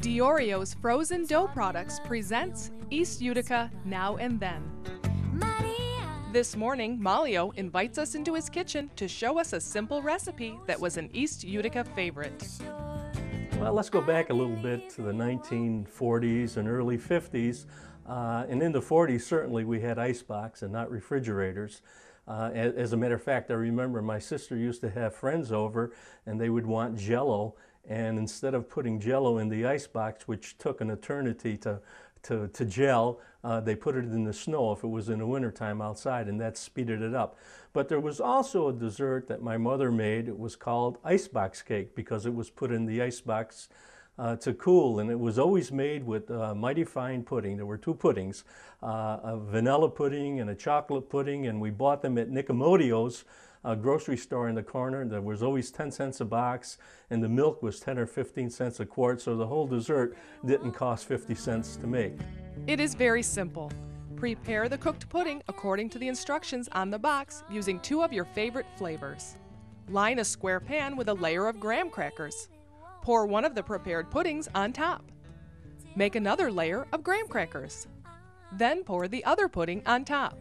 Deiorio's Frozen Dough Products presents East Utica Now and Then. This morning, Malio invites us into his kitchen to show us a simple recipe that was an East Utica favorite. Well, let's go back a little bit to the 1940s and early 50s. Uh, and in the 40s, certainly we had icebox and not refrigerators. Uh, as, as, a matter of fact, I remember my sister used to have friends over and they would want jello. And instead of putting jello in the icebox, which took an eternity to, to, to gel, uh, they put it in the snow if it was in the wintertime outside, and that speeded it up. But there was also a dessert that my mother made. It was called icebox cake because it was put in the icebox uh, to cool, and it was always made with uh, My-T-Fine pudding. There were two puddings, uh, a vanilla pudding and a chocolate pudding, and we bought them at Nicomodio's a grocery store in the corner. There was always 10 cents a box, and the milk was 10 or 15 cents a quart, so the whole dessert didn't cost 50 cents to make. It is very simple. Prepare the cooked pudding according to the instructions on the box using two of your favorite flavors. Line a square pan with a layer of graham crackers. Pour one of the prepared puddings on top. Make another layer of graham crackers. Then pour the other pudding on top.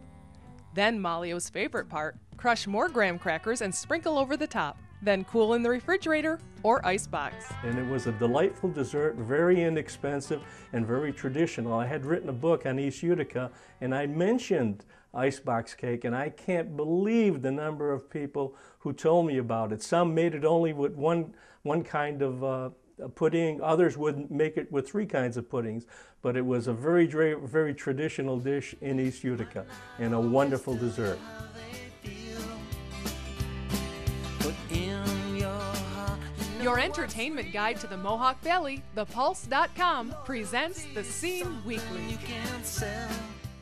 Then Malio's favorite part, crush more graham crackers and sprinkle over the top. Then cool in the refrigerator or icebox. And it was a delightful dessert, very inexpensive and very traditional. I had written a book on East Utica and I mentioned icebox cake and I can't believe the number of people who told me about it. Some made it only with one, one kind of uh, pudding. Others would make it with three kinds of puddings. But it was a very, very, very traditional dish in East Utica and a wonderful dessert. Your entertainment guide to the Mohawk Valley, thepulse.com, presents The Scene Weekly.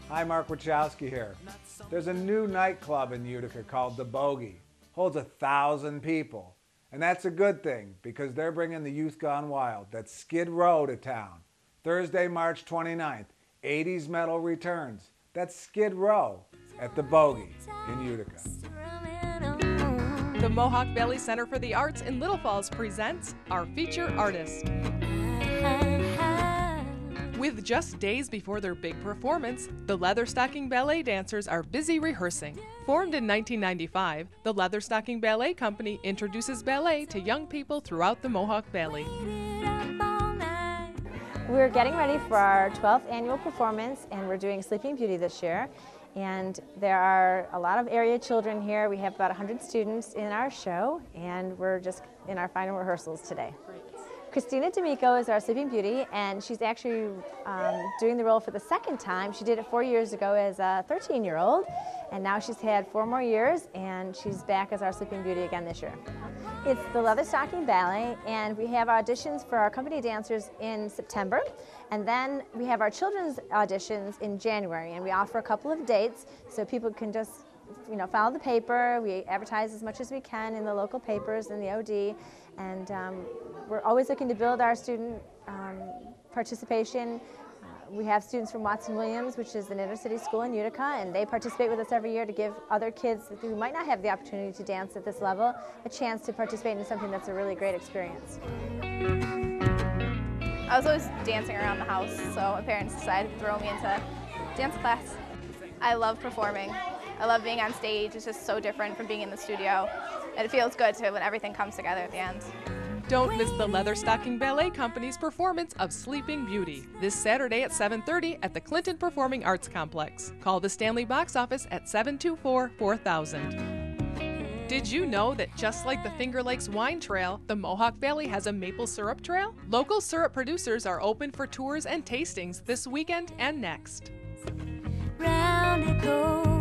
Hi, Mark Wachowski here. There's a new nightclub in Utica called The Bogey. Holds a thousand people. And that's a good thing because they're bringing the youth gone wild. That's Skid Row to town. Thursday, March 29th. 80s metal returns. That's Skid Row at the Bogey in Utica. The Mohawk Valley Center for the Arts in Little Falls presents our feature artist. With just days before their big performance, the Leatherstocking Ballet dancers are busy rehearsing. Formed in 1995, the Leatherstocking Ballet Company introduces ballet to young people throughout the Mohawk Valley. We're getting ready for our 12th annual performance and we're doing Sleeping Beauty this year. And there are a lot of area children here. We have about 100 students in our show and we're just in our final rehearsals today. Christina D'Amico is our Sleeping Beauty, and she's actually um, doing the role for the second time. She did it four years ago as a 13-year-old, and now she's had four more years, and she's back as our Sleeping Beauty again this year. It's the Leatherstocking Ballet, and we have auditions for our company dancers in September, and then we have our children's auditions in January, and we offer a couple of dates so people can just you know, follow the paper. We advertise as much as we can in the local papers and the OD, and um, we're always looking to build our student um, participation. Uh, we have students from Watson Williams, which is an inner city school in Utica, and they participate with us every year to give other kids who might not have the opportunity to dance at this level a chance to participate in something that's a really great experience. I was always dancing around the house, so my parents decided to throw me into dance class. I love performing. I love being on stage. It's just so different from being in the studio. And it feels good too when everything comes together at the end. Don't miss the Leatherstocking Ballet Company's performance of Sleeping Beauty this Saturday at 7:30 at the Clinton Performing Arts Complex. Call the Stanley box office at 724-4000. Did you know that just like the Finger Lakes Wine Trail, the Mohawk Valley has a maple syrup trail? Local syrup producers are open for tours and tastings this weekend and next. Round it goes.